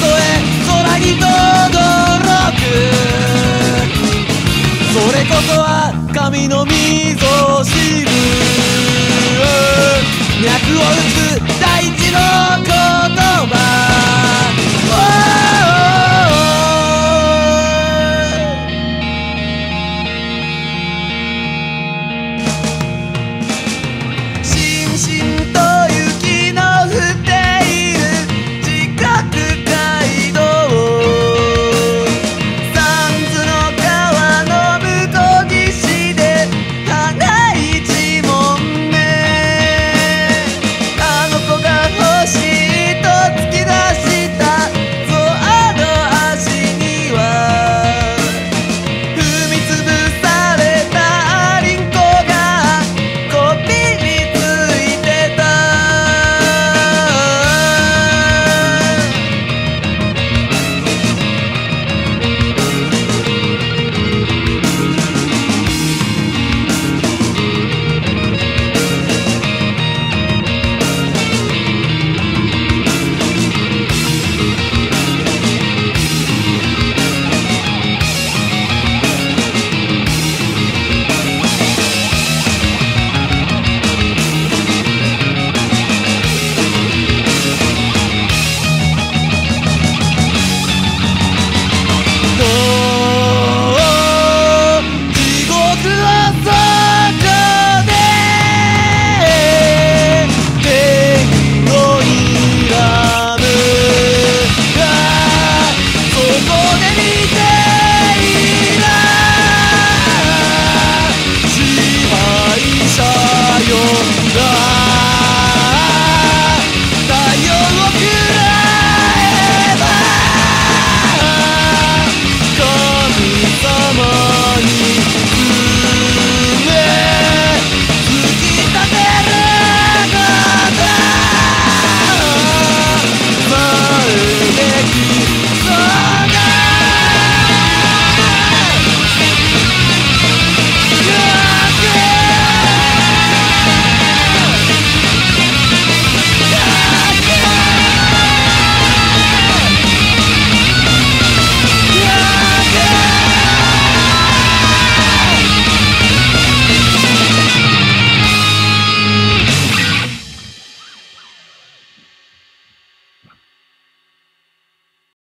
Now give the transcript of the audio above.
空に轟くそれこそは神の溝を知る。